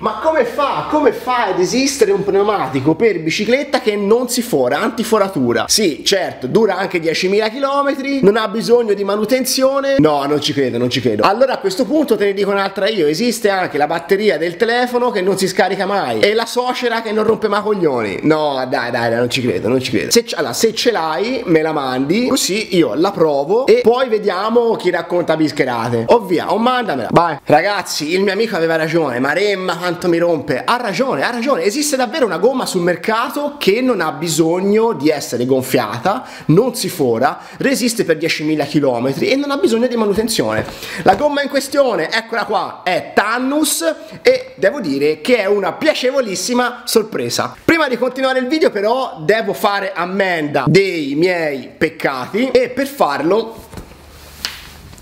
Ma come fa? Come fa ad esistere un pneumatico per bicicletta che non si fora, antiforatura? Sì, certo, dura anche 10.000 km, non ha bisogno di manutenzione. No, non ci credo, non ci credo. Allora a questo punto te ne dico un'altra io, esiste anche la batteria del telefono che non si scarica mai e la socera che non rompe mai coglioni. No, dai, dai, dai, non ci credo, non ci credo. Se, allora, se ce l'hai, me la mandi, così io la provo e poi vediamo chi racconta bischerate. O via, o mandamela. Vai. Ragazzi, il mio amico aveva ragione, Maremma quanto mi rompe. Ha ragione, ha ragione. Esiste davvero una gomma sul mercato che non ha bisogno di essere gonfiata, non si fora, resiste per 10.000 km e non ha bisogno di manutenzione. La gomma in questione, eccola qua, è Tannus e devo dire che è una piacevolissima sorpresa. Prima di continuare il video però devo fare ammenda dei miei peccati e per farlo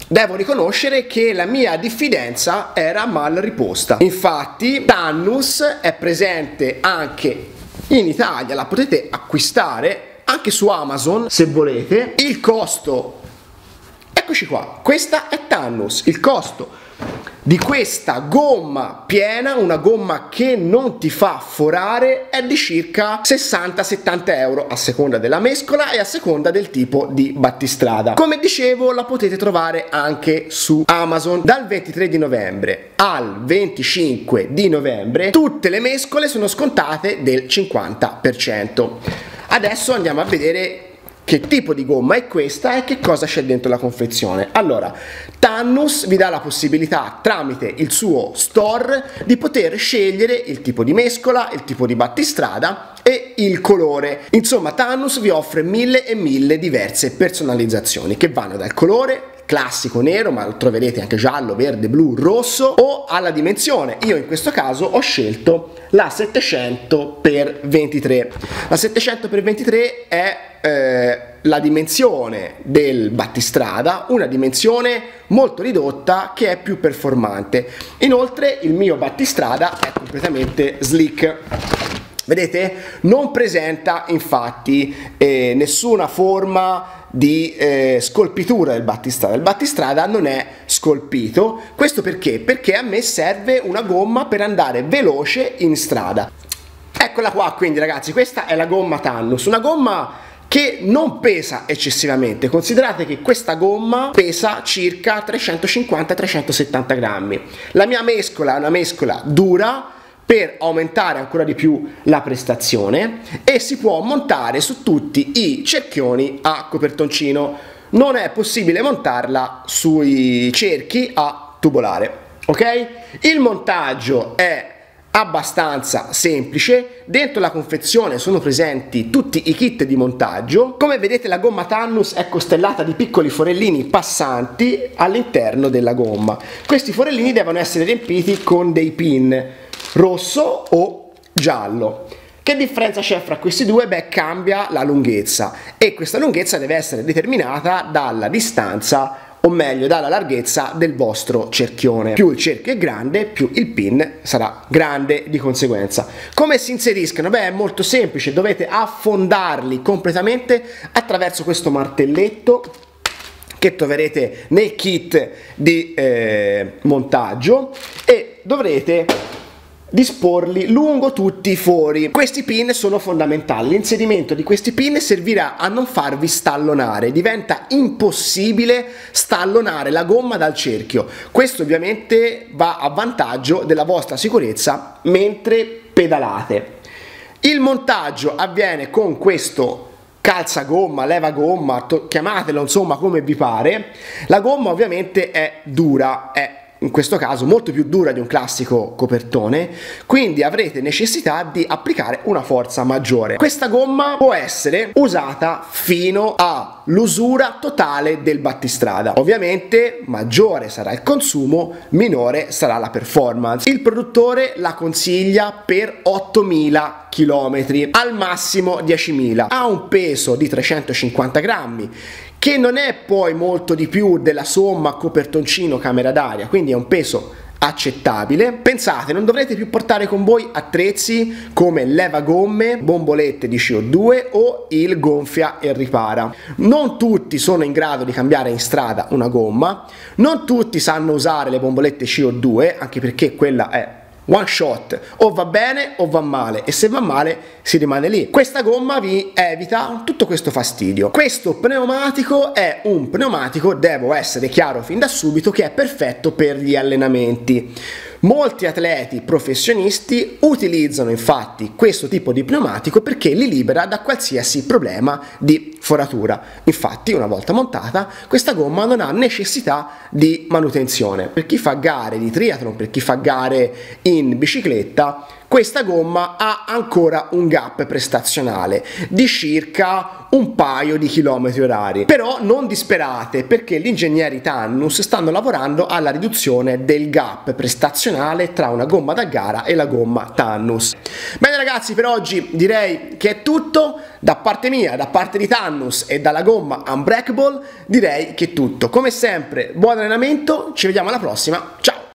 devo riconoscere che la mia diffidenza era mal riposta. Infatti, Tannus è presente anche in Italia, la potete acquistare anche su Amazon se volete. Il costo, eccoci qua, questa è Tannus, il costo di questa gomma piena, una gomma che non ti fa forare, è di circa 60-70 euro a seconda della mescola e a seconda del tipo di battistrada. Come dicevo la potete trovare anche su Amazon dal 23 di novembre al 25 di novembre tutte le mescole sono scontate del 50%. Adesso andiamo a vedere che tipo di gomma è questa e che cosa c'è dentro la confezione. Allora, Tannus vi dà la possibilità tramite il suo store di poter scegliere il tipo di mescola, il tipo di battistrada e il colore. Insomma, Tannus vi offre mille e mille diverse personalizzazioni che vanno dal colore classico nero, ma lo troverete anche giallo, verde, blu, rosso o alla dimensione. Io in questo caso ho scelto la 700 x 23. La 700 x 23 è eh, la dimensione del battistrada, una dimensione molto ridotta che è più performante. Inoltre il mio battistrada è completamente slick. Vedete? Non presenta infatti eh, nessuna forma di eh, scolpitura del battistrada. Il battistrada non è scolpito. Questo perché? Perché a me serve una gomma per andare veloce in strada. Eccola qua quindi ragazzi, questa è la gomma Tannus, una gomma che non pesa eccessivamente. Considerate che questa gomma pesa circa 350-370 grammi. La mia mescola è una mescola dura per aumentare ancora di più la prestazione e si può montare su tutti i cerchioni a copertoncino. Non è possibile montarla sui cerchi a tubolare. Ok? Il montaggio è abbastanza semplice dentro la confezione sono presenti tutti i kit di montaggio come vedete la gomma Tannus è costellata di piccoli forellini passanti all'interno della gomma questi forellini devono essere riempiti con dei pin rosso o giallo che differenza c'è fra questi due? Beh, cambia la lunghezza e questa lunghezza deve essere determinata dalla distanza o meglio dalla larghezza del vostro cerchione. Più il cerchio è grande, più il pin sarà grande di conseguenza. Come si inseriscono? Beh, è molto semplice, dovete affondarli completamente attraverso questo martelletto che troverete nel kit di eh, montaggio e dovrete disporli lungo tutti i fori. Questi pin sono fondamentali. L'inserimento di questi pin servirà a non farvi stallonare. Diventa impossibile stallonare la gomma dal cerchio. Questo ovviamente va a vantaggio della vostra sicurezza mentre pedalate. Il montaggio avviene con questo calzagomma, leva gomma, chiamatelo insomma come vi pare. La gomma ovviamente è dura, è in questo caso molto più dura di un classico copertone, quindi avrete necessità di applicare una forza maggiore. Questa gomma può essere usata fino all'usura totale del battistrada. Ovviamente maggiore sarà il consumo, minore sarà la performance. Il produttore la consiglia per 8000 km, al massimo 10.000. Ha un peso di 350 grammi che non è poi molto di più della somma copertoncino camera d'aria, quindi è un peso accettabile. Pensate, non dovrete più portare con voi attrezzi come levagomme, bombolette di CO2 o il gonfia e ripara. Non tutti sono in grado di cambiare in strada una gomma, non tutti sanno usare le bombolette CO2, anche perché quella è one shot, o va bene o va male e se va male si rimane lì. Questa gomma vi evita tutto questo fastidio. Questo pneumatico è un pneumatico, devo essere chiaro fin da subito, che è perfetto per gli allenamenti. Molti atleti professionisti utilizzano infatti questo tipo di pneumatico perché li libera da qualsiasi problema di foratura. Infatti, una volta montata, questa gomma non ha necessità di manutenzione. Per chi fa gare di triathlon, per chi fa gare in bicicletta, questa gomma ha ancora un gap prestazionale di circa un paio di chilometri orari. Però non disperate perché gli ingegneri Tannus stanno lavorando alla riduzione del gap prestazionale tra una gomma da gara e la gomma Tannus. Bene ragazzi, per oggi direi che è tutto. Da parte mia, da parte di Tannus e dalla gomma Unbreakable, direi che è tutto. Come sempre, buon allenamento, ci vediamo alla prossima. Ciao!